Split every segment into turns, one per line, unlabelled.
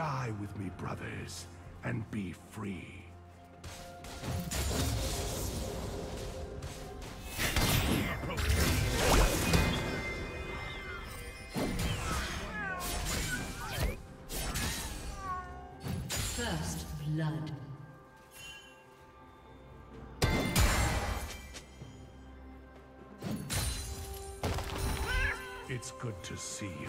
Die with me, brothers, and be free.
First blood.
It's good to see you.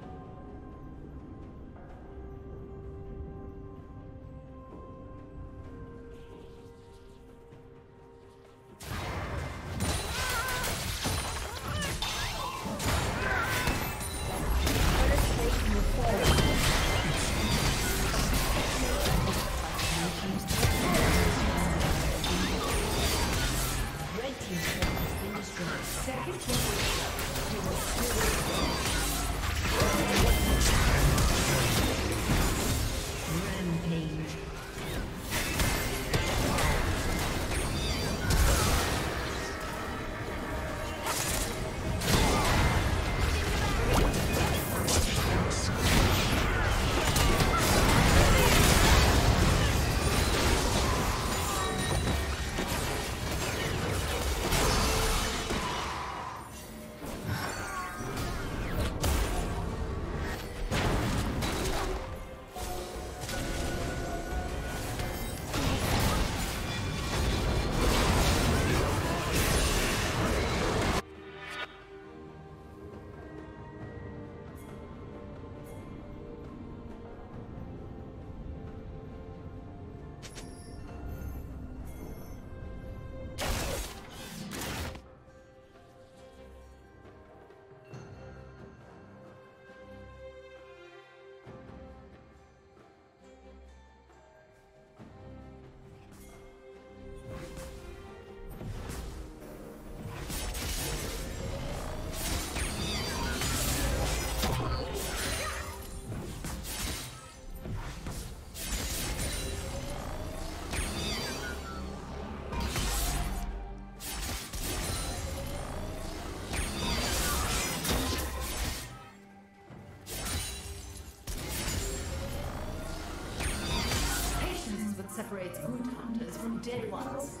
Dead ones.